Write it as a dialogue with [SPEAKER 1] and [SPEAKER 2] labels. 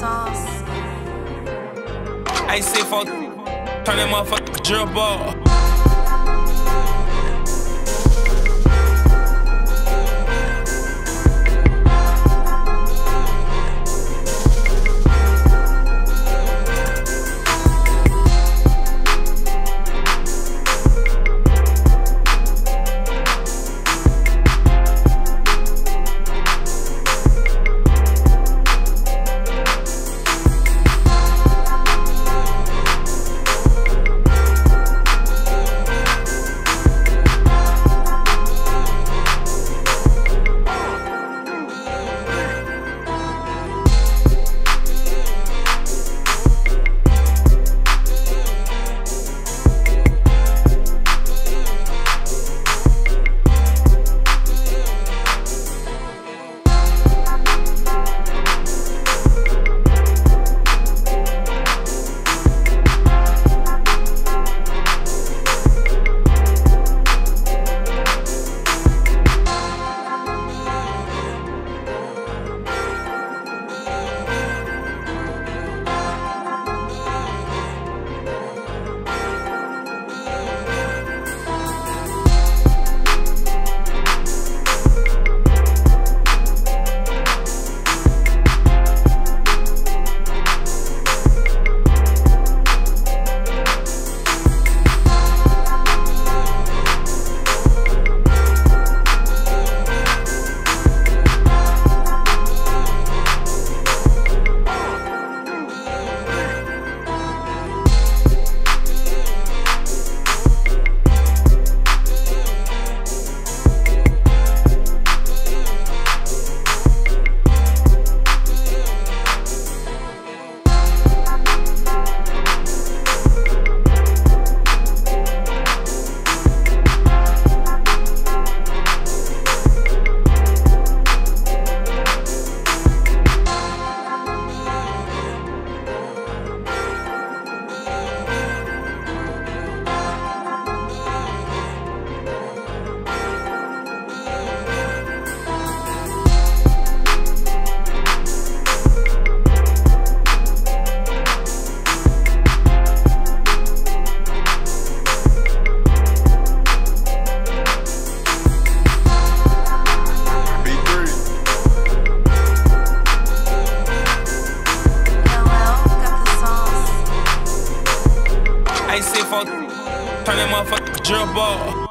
[SPEAKER 1] sauce. I say fuck, turn that motherfucker drill ball. turn that motherfucker drill ball.